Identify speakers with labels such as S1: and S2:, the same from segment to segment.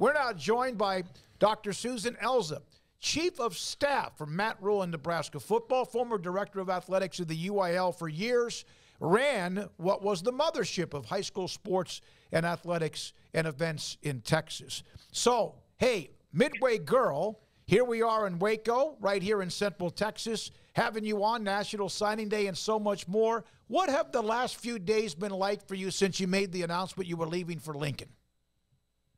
S1: We're now joined by Dr. Susan Elza, Chief of Staff for Matt Rhule in Nebraska football, former Director of Athletics of the UIL for years, ran what was the mothership of high school sports and athletics and events in Texas. So, hey, Midway Girl, here we are in Waco, right here in Central Texas, having you on National Signing Day and so much more. What have the last few days been like for you since you made the announcement you were leaving for Lincoln?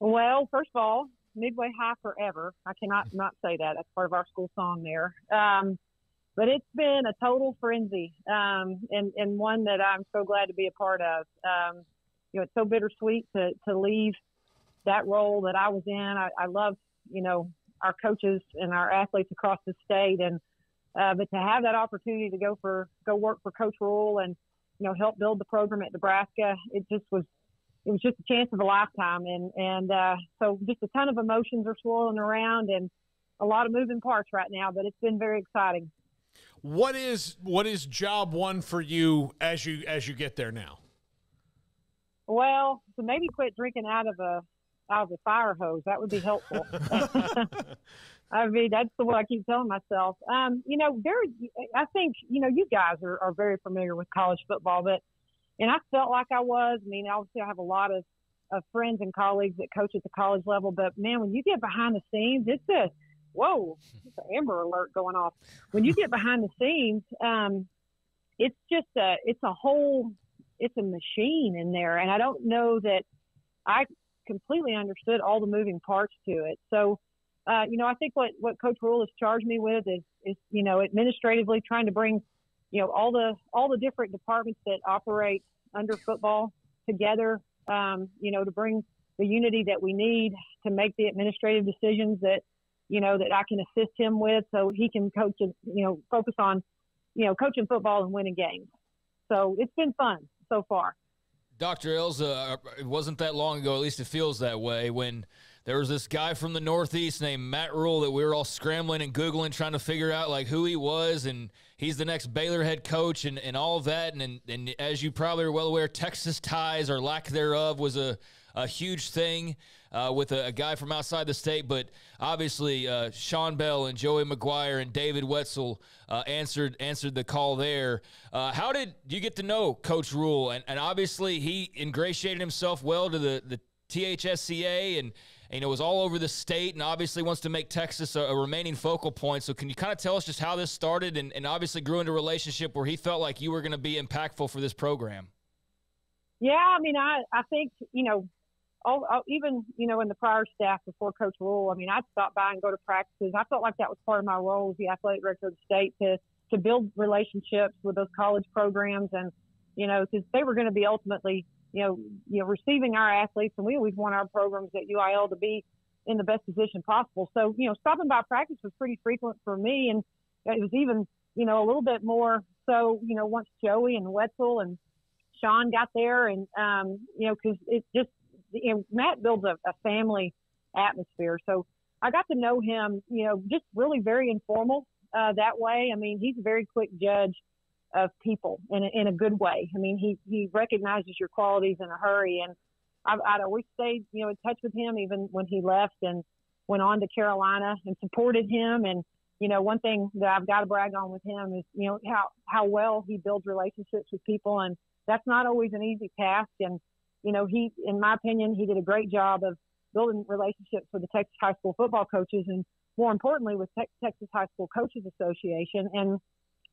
S2: Well, first of all, Midway High forever. I cannot not say that. That's part of our school song there. Um, but it's been a total frenzy, um, and and one that I'm so glad to be a part of. Um, you know, it's so bittersweet to to leave that role that I was in. I, I love you know our coaches and our athletes across the state, and uh, but to have that opportunity to go for go work for Coach Rhule and you know help build the program at Nebraska, it just was it was just a chance of a lifetime. And, and, uh, so just a ton of emotions are swirling around and a lot of moving parts right now, but it's been very exciting.
S3: What is, what is job one for you as you, as you get there now?
S2: Well, to maybe quit drinking out of a, out of a fire hose. That would be helpful. I mean, that's the way I keep telling myself. Um, you know, very, I think, you know, you guys are, are very familiar with college football, but and I felt like I was. I mean, obviously, I have a lot of, of friends and colleagues that coach at the college level, but man, when you get behind the scenes, it's a whoa, it's an Amber Alert going off. When you get behind the scenes, um, it's just a it's a whole it's a machine in there, and I don't know that I completely understood all the moving parts to it. So. Uh, you know, I think what, what Coach Rhule has charged me with is, is, you know, administratively trying to bring you know all the all the different departments that operate under football together um, you know to bring the unity that we need to make the administrative decisions that you know that I can assist him with so he can coach and you know focus on you know coaching football and winning games so it's been fun so far
S4: Dr. Elza, uh, it wasn't that long ago, at least it feels that way, when there was this guy from the Northeast named Matt Rhule that we were all scrambling and Googling, trying to figure out like who he was. And he's the next Baylor head coach and, and all that. And, and, and as you probably are well aware, Texas ties or lack thereof was a, a huge thing uh, with a, a, guy from outside the state. But obviously, uh, Shawn Bell and Joey McGuire and David Wetzel uh, answered answered the call there. Uh, how did you get to know Coach Rhule? And, and obviously, he ingratiated himself well to the, the THSCA and and it was all over the state and obviously wants to make Texas a, a, remaining focal point. So can you kind of tell us just how this started and, and obviously grew into a relationship where he felt like you were going to be impactful for this program?
S2: Yeah, I mean, I, I think, you know, all, all, even you know in the prior staff before Coach Rhule, I mean, I'd stop by and go to practices. I felt like that was part of my role as the athletic director of the state to to build relationships with those college programs, and you know, because they were going to be ultimately, you know, you know, receiving our athletes, and we always want our programs at UIL to be in the best position possible. So, you know, stopping by practice was pretty frequent for me, and it was even, you know, a little bit more so, you know, once Joey and Wetzel and Sean got there, and um, you know, because it just you know, Matt builds a, a family atmosphere. So I got to know him, you know, just really very informal uh, that way. I mean, he's a very quick judge of people in a, in a good way. I mean, he, he recognizes your qualities in a hurry. And I've, I'd always stayed, you know, in touch with him even when he left and went on to Carolina and supported him. And, you know, one thing that I've got to brag on with him is, you know, how, how well he builds relationships with people. And that's not always an easy task. And, you know, he, in my opinion, he did a great job of building relationships with the Texas high school football coaches and more importantly with Te- Texas High School Coaches Association. And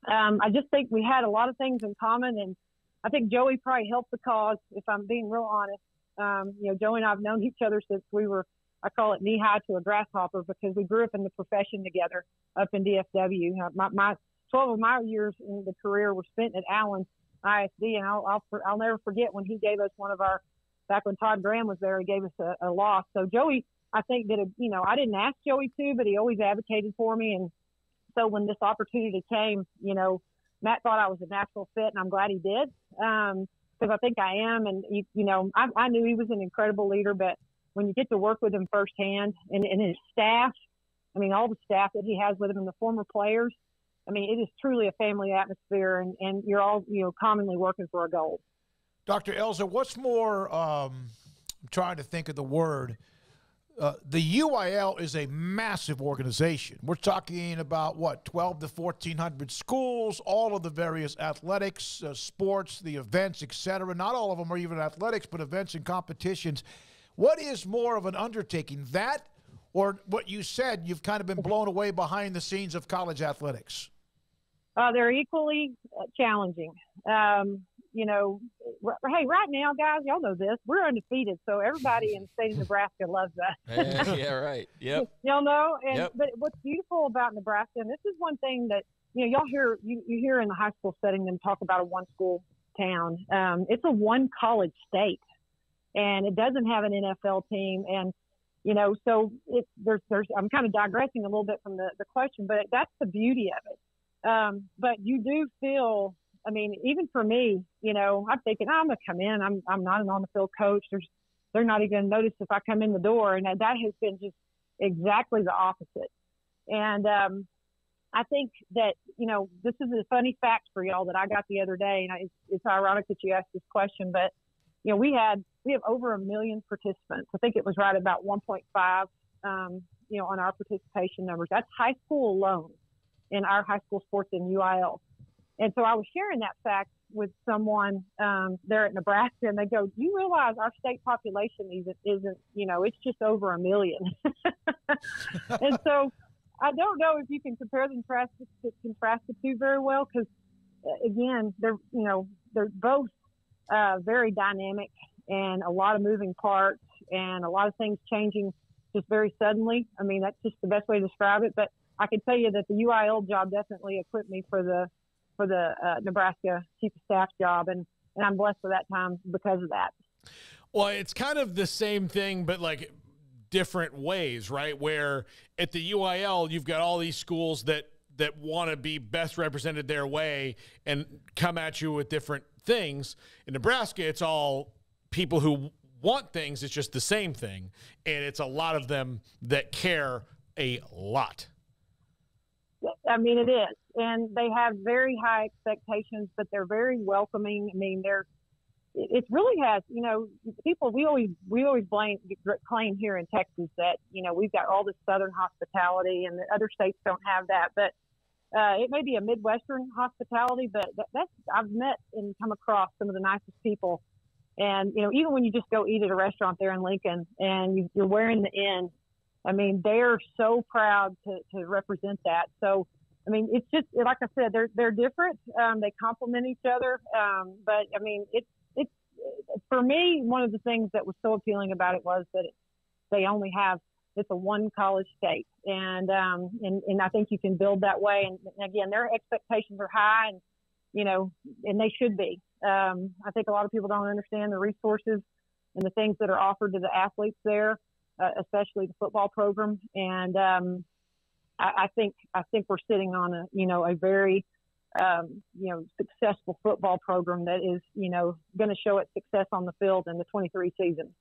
S2: um, I just think we had a lot of things in common. And I think Joey probably helped the cause, if I'm being real honest. Um, you know, Joey and I have known each other since we were, I call it knee high to a grasshopper because we grew up in the profession together up in DFW. My, my 12 of my years in the career were spent at Allen ISD, and I'll, I'll I'll never forget when he gave us one of our back when Todd Graham was there. He gave us a, a loss. So Joey, I think a you know I didn't ask Joey to, but he always advocated for me, and so when this opportunity came, you know, Matt thought I was a natural fit, and I'm glad he did because um, I think I am. And you, you know, I, I knew he was an incredible leader, but when you get to work with him firsthand and, and his staff, I mean, all the staff that he has with him and the former players, I mean, it is truly a family atmosphere, and, and you're all you know commonly working for a goal.
S1: Dr. Elza, what's more? Um, I'm trying to think of the word uh, the UIL is a massive organization. We're talking about what, 12 to 1400 schools, all of the various athletics, uh, sports, the events, etc. Not all of them are even athletics, but events and competitions. What is more of an undertaking, that or what you said? You've kind of been blown away behind the scenes of college athletics.
S2: Uh, they're equally uh, challenging. Um, you know, hey, right now, guys, y'all know this. We're undefeated, so everybody in the state of Nebraska loves
S4: us. yeah, right. Yep.
S2: y'all know, and yep. but what's beautiful about Nebraska, and this is one thing that you know, y'all hear you, you hear in the high school setting them talk about a one school town. Um, it's a one college state, and it doesn't have an NFL team, and you know, so it's there's there's I'm kind of digressing a little bit from the the question, but that's the beauty of it. Um, but you do feel I mean, even for me, you know, I'm thinking oh, I'm gonna come in. I'm I'm not an on the field coach. There's they're not even gonna notice if I come in the door, and that has been just exactly the opposite. And um, I think that you know this is a funny fact for y'all that I got the other day, and it's, it's ironic that you asked this question, but you know we had we have over a million participants. I think it was right about 1.5, um, you know, on our participation numbers. That's high school alone in our high school sports in UIL. And so I was sharing that fact with someone um, there at Nebraska, and they go, "Do you realize our state population isn't, isn't you know, it's just over a million. and so I don't know if you can compare and contrast, contrast the two very well because, uh, again, they're you know they're both uh, very dynamic and a lot of moving parts and a lot of things changing just very suddenly. I mean, that's just the best way to describe it. But I can tell you that the UIL job definitely equipped me for the for the uh, Nebraska chief of staff job, and and I'm blessed for that time because of that.
S3: Well, it's kind of the same thing, but like different ways, right? Where at the UIL, you've got all these schools that that want to be best represented their way and come at you with different things. In Nebraska, it's all people who want things. It's just the same thing, and it's a lot of them that care a lot.
S2: I mean, it is, and they have very high expectations, but they're very welcoming. I mean, they're it really has, you know, people we always we always blame claim here in Texas that you know we've got all this Southern hospitality and the other states don't have that, but uh, it may be a Midwestern hospitality, but that, that's I've met and come across some of the nicest people, and you know even when you just go eat at a restaurant there in Lincoln and you, you're wearing the N I mean, they're so proud to, to represent that. So, I mean, it's just like I said, they're they're different. Um, they complement each other. Um, but I mean, it's it's for me one of the things that was so appealing about it was that it, they only have it's a one college state, and um, and and I think you can build that way. And, and again, their expectations are high, and you know, and they should be. Um, I think a lot of people don't understand the resources and the things that are offered to the athletes there uh, especially the football program. And um, I, I, think I think we're sitting on a you know a very um, you know successful football program that is you know going to show its success on the field in the 23 season.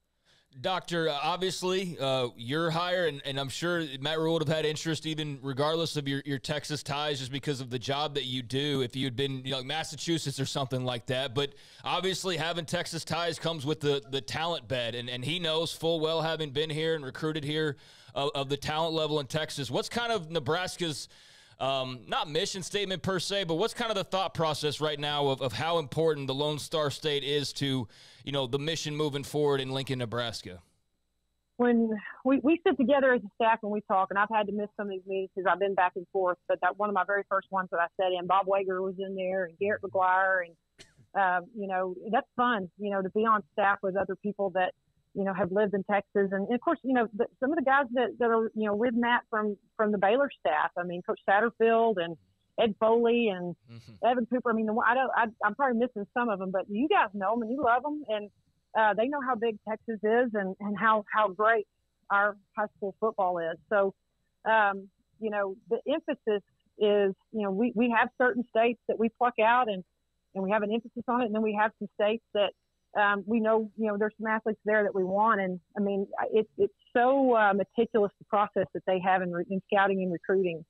S4: Doctor, uh, obviously, uh, you're higher, and, and, I'm sure Matt Rhule would have had interest, even regardless of your, your Texas ties, just because of the job that you do. If you had been, you know, Massachusetts or something like that, but obviously having Texas ties comes with the the talent bed, and and he knows full well, having been here and recruited here, of, of the talent level in Texas. What's kind of Nebraska's um, not mission statement per se, but what's kind of the thought process right now of, of how important the Lone Star State is to, you know, the mission moving forward in Lincoln, Nebraska?
S2: When we, we sit together as a staff and we talk, and I've had to miss some of these meetings because I've been back and forth, but that one of my very first ones that I sat in, Bob Wager was in there and Garrett McGuire, and uh, you know that's fun, you know, to be on staff with other people that you know, have lived in Texas. And, and of course, you know, the, some of the guys that, that are, you know, with Matt from, from the Baylor staff, I mean, Coach Satterfield and Ed Foley and mm-hmm. Evan Cooper. I mean, I don't, I, I'm probably missing some of them, but you guys know them and you love them. And uh, they know how big Texas is and, and how, how great our high school football is. So, um, you know, the emphasis is, you know, we, we have certain states that we pluck out and, and we have an emphasis on it. And then we have some states that, um, we know, you know, there's some athletes there that we want. And I mean, it's, it's so uh, meticulous the process that they have in, re- in scouting and recruiting.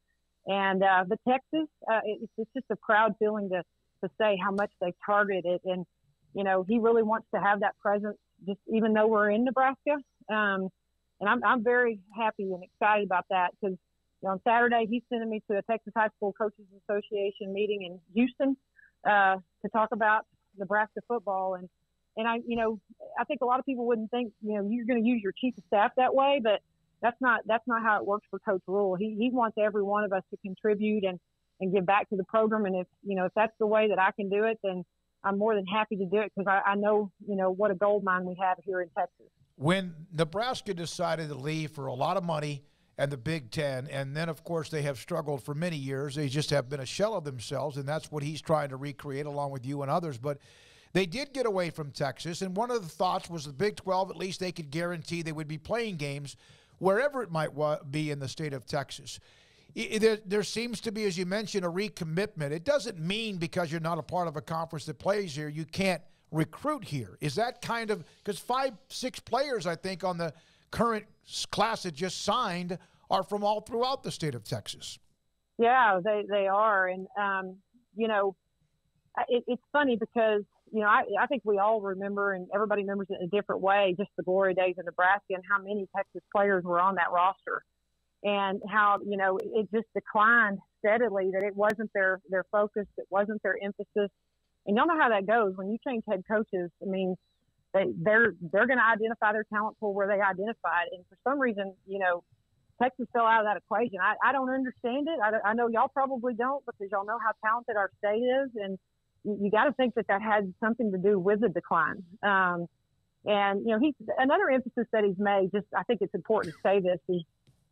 S2: And uh, the Texas, uh, it's, it's just a proud feeling to, to say how much they targeted it. And, you know, he really wants to have that presence, just even though we're in Nebraska. Um, and I'm I'm very happy and excited about that because you know, on Saturday he's sending me to a Texas High School Coaches Association meeting in Houston uh, to talk about Nebraska football and and I you know I think a lot of people wouldn't think you know you're going to use your chief of staff that way, but that's not that's not how it works for Coach Rhule. He he wants every one of us to contribute and and give back to the program. And if you know if that's the way that I can do it, then I'm more than happy to do it because I, I know you know what a gold mine we have here in Texas.
S1: When Nebraska decided to leave for a lot of money and the Big Ten, and then of course they have struggled for many years. They just have been a shell of themselves, and that's what he's trying to recreate along with you and others. But they did get away from Texas, and one of the thoughts was the Big 12, at least they could guarantee they would be playing games wherever it might be in the state of Texas there, there seems to be, as you mentioned, a recommitment. It doesn't mean because you're not a part of a conference that plays here, you can't recruit here. Is that kind of because five, six players, I think, on the current class that just signed are from all throughout the state of Texas.
S2: Yeah, they they are, and um, you know, it, it's funny because you know I, I think we all remember, and everybody remembers it in a different way, just the glory days of Nebraska and how many Texas players were on that roster and how you know it just declined steadily. That it wasn't their their focus, it wasn't their emphasis. And y'all know how that goes when you change head coaches. I mean, they they're they're going to identify their talent pool where they identified, and for some reason, you know, Texas fell out of that equation. I, I don't understand it. I, I know y'all probably don't because y'all know how talented our state is, and you, got to think that that had something to do with the decline. Um, and you know, he's another emphasis that he's made. Just I think it's important to say this is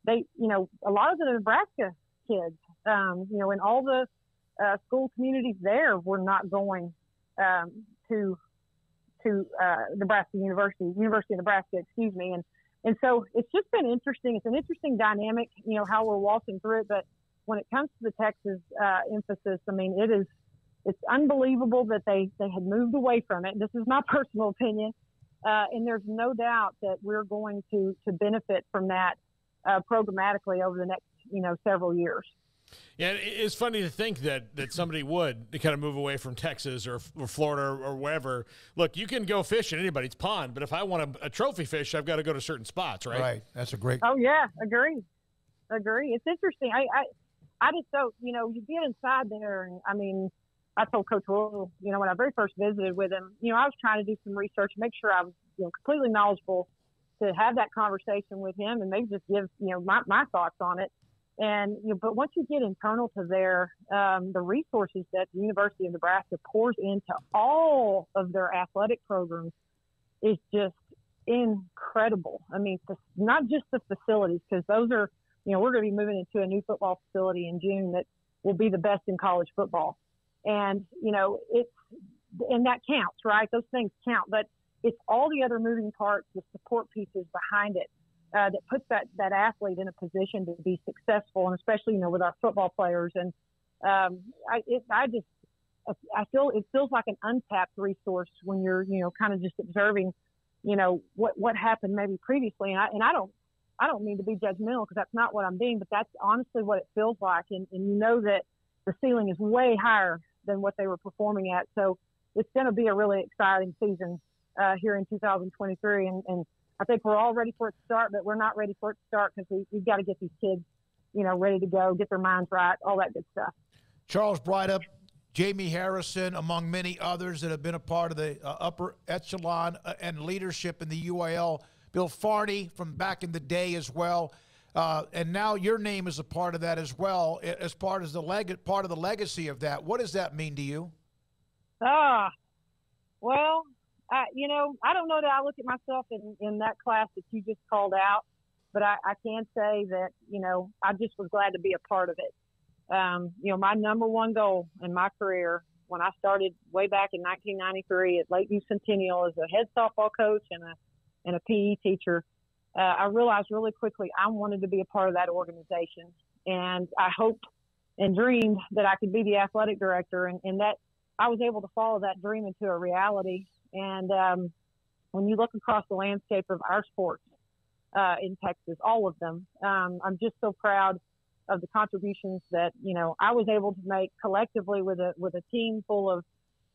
S2: they, you know, a lot of the Nebraska kids, um, you know, in all the uh, school communities there were not going um, to to uh, Nebraska University, University of Nebraska, excuse me, and and so it's just been interesting. It's an interesting dynamic, you know, how we're walking through it. But when it comes to the Texas uh, emphasis, I mean, it is it's unbelievable that they they had moved away from it. This is my personal opinion, uh, and there's no doubt that we're going to to benefit from that uh, programmatically over the next you know several years.
S3: Yeah, it's funny to think that that somebody would to kind of move away from Texas or, or Florida or, or, wherever. Look, you can go fish in anybody's pond, but if I want a, a, trophy fish, I've got to go to certain spots, right?
S1: Right. That's a great.
S2: Oh yeah, agree, agree. It's interesting. I I, I just don't. You know, you get inside there, and I mean, I told Coach Rhule, you know, when I very first visited with him, you know, I was trying to do some research, make sure I was you know completely knowledgeable to have that conversation with him and maybe just give you know my, my thoughts on it. And you know, but once you get internal to their um, the resources that the University of Nebraska pours into all of their athletic programs is just incredible. I mean, not just the facilities because those are you know we're going to be moving into a new football facility in June that will be the best in college football, and you know it's and that counts, right? Those things count, but it's all the other moving parts, the support pieces behind it uh, that puts that, that athlete in a position to be successful, and especially you know with our football players. And um, I, it, I just I feel it feels like an untapped resource when you're you know kind of just observing, you know what what happened maybe previously. And I and I don't I don't mean to be judgmental because that's not what I'm being, but that's honestly what it feels like. And, and you know that the ceiling is way higher than what they were performing at. So it's going to be a really exciting season uh, here in 2023. And, and I think we're all ready for it to start, but we're not ready for it to start because we, we've got to get these kids, you know, ready to go, get their minds right, all that good stuff.
S1: Charles Breithaupt, Jamey Harrison, among many others that have been a part of the uh, upper echelon uh, and leadership in the UIL. Bill Farney from back in the day as well. Uh, and now your name is a part of that as well, as part of the leg- part of the legacy of that. What does that mean to you?
S2: Ah, well, I, you know, I don't know that I look at myself in, in that class that you just called out, but I, I can say that, you know, I just was glad to be a part of it. Um, you know, my number one goal in my career when I started way back in 1993 at Lakeview Centennial as a head softball coach and a, and a PE teacher, uh, I realized really quickly I wanted to be a part of that organization. And I hoped and dreamed that I could be the athletic director and, and that I was able to follow that dream into a reality and um, when you look across the landscape of our sports uh, in Texas, all of them, um, I'm just so proud of the contributions that you know I was able to make collectively with a with a team full of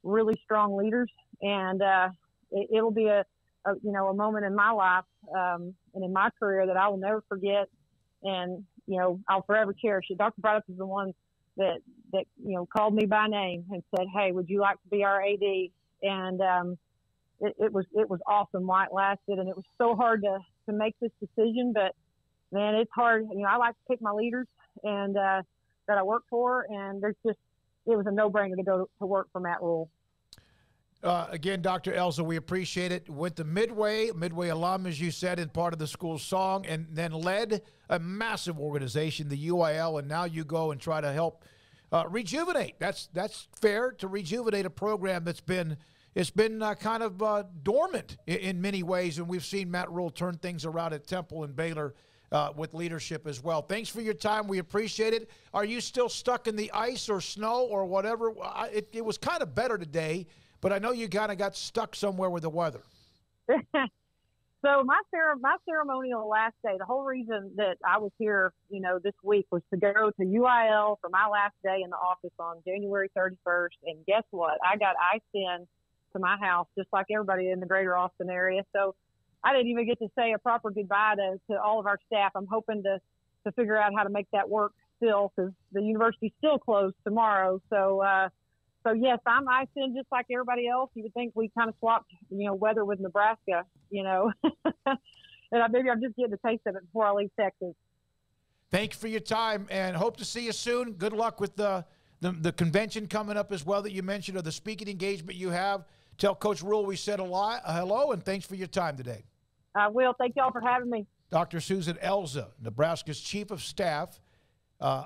S2: really strong leaders, and uh, it, will be a, a, you know, a moment in my life um, and in my career that I will never forget, and you know, I'll forever cherish it. Dr. Braddock is the one that that you know called me by name and said, "Hey, would you like to be our AD?" And um, it, it was it was awesome while it lasted, and it was so hard to to make this decision, but man, it's hard. You know, I like to pick my leaders and uh, that I work for, and there's just it was a no brainer to go to work for Matt Rhule.
S1: Uh, again, Dr. Elza, we appreciate it. Went to Midway, Midway alum, as you said, in part of the school's song, and then led a massive organization, the UIL, and now you go and try to help uh, rejuvenate. That's that's fair to rejuvenate a program that's been it's been uh, kind of uh, dormant in, in, many ways, and we've seen Matt Rhule turn things around at Temple and Baylor. Uh, with leadership as well. Thanks for your time. We appreciate it. Are you still stuck in the ice or snow or whatever? It, it was kind of better today but I know you kind of got stuck somewhere with the weather.
S2: so my my ceremonial last day, the whole reason that I was here, you know, this week was to go to UIL for my last day in the office on January 31st. And guess what? I got iced in to my house just like everybody in the greater Austin area. So I didn't even get to say a proper goodbye to, to all of our staff. I'm hoping to to figure out how to make that work still because the university's still closed tomorrow. So uh, so yes, I'm iced in just like everybody else. You would think we kind of swapped, you know, weather with Nebraska, you know, and I, maybe I'm just getting a taste of it before I leave Texas.
S1: Thank you for your time, and hope to see you soon. Good luck with the the, the convention coming up as well that you mentioned, or the speaking engagement you have. Tell Coach Rhule we said a lot, uh, hello, and thanks for your time today.
S2: I will. Thank y'all for having me.
S1: Dr. Susan Elza, Nebraska's Chief of Staff. Uh,